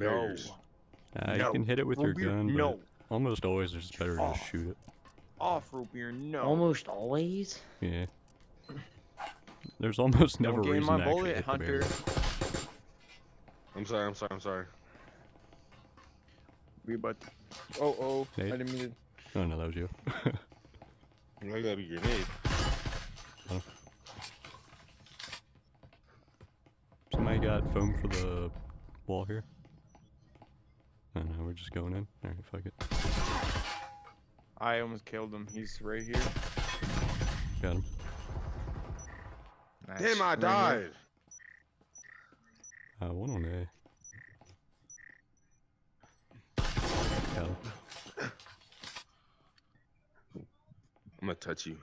barriers. Uh, No. You can hit it with your beer, gun, but no. almost always it's better to just Oh. shoot it. Off root beer, no. Almost always. Yeah. There's almost Don't never gain reason my to bullet, hit the Hunter. barrel. I'm sorry. I'm sorry. I'm sorry. We about. To... Oh oh, Nate? I didn't mean it. Oh no, that was you. I got a grenade. Somebody got foam for the wall here. No, we're just going in. Alright, fuck it. I almost killed him. He's right here. Got him. Nice. Damn, I Right here. died. Uh, one on A. Got him. I'm gonna touch you.